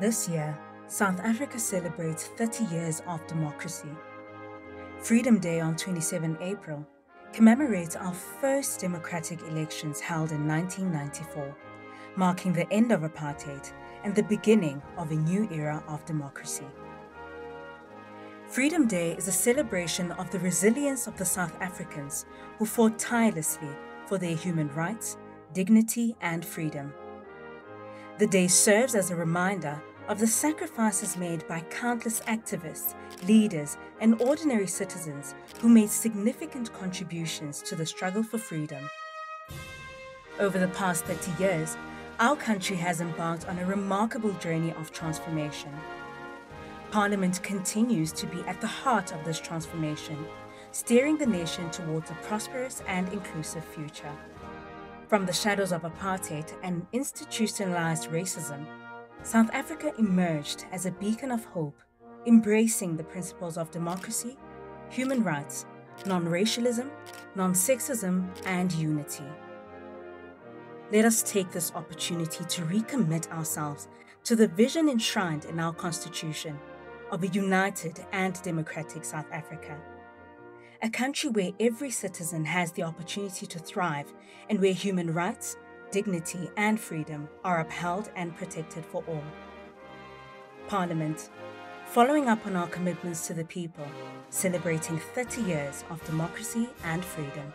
This year, South Africa celebrates 30 years of democracy. Freedom Day on 27 April commemorates our first democratic elections held in 1994, marking the end of apartheid and the beginning of a new era of democracy. Freedom Day is a celebration of the resilience of the South Africans who fought tirelessly for their human rights, dignity, and freedom. The day serves as a reminder of the sacrifices made by countless activists, leaders, and ordinary citizens who made significant contributions to the struggle for freedom. Over the past 30 years, our country has embarked on a remarkable journey of transformation. Parliament continues to be at the heart of this transformation, steering the nation towards a prosperous and inclusive future. From the shadows of apartheid and institutionalized racism, South Africa emerged as a beacon of hope, embracing the principles of democracy, human rights, non racialism, non sexism, and unity. Let us take this opportunity to recommit ourselves to the vision enshrined in our Constitution of a united and democratic South Africa. A country where every citizen has the opportunity to thrive and where human rights, dignity, and freedom are upheld and protected for all. Parliament, following up on our commitments to the people, celebrating 30 years of democracy and freedom.